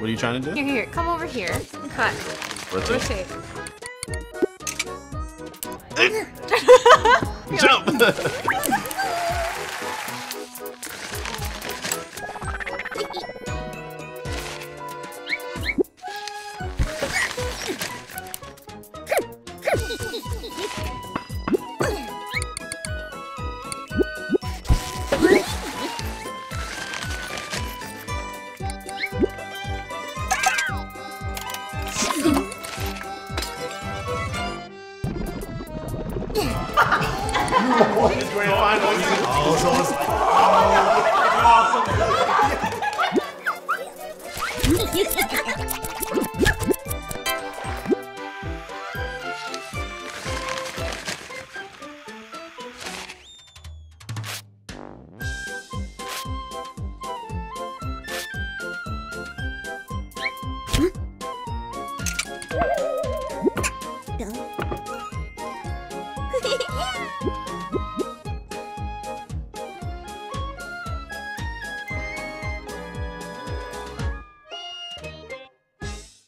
What are you trying to do? Here, here, come over here. Cut. Rotate. Rotate. Jump! His grand final. Oh, so it's.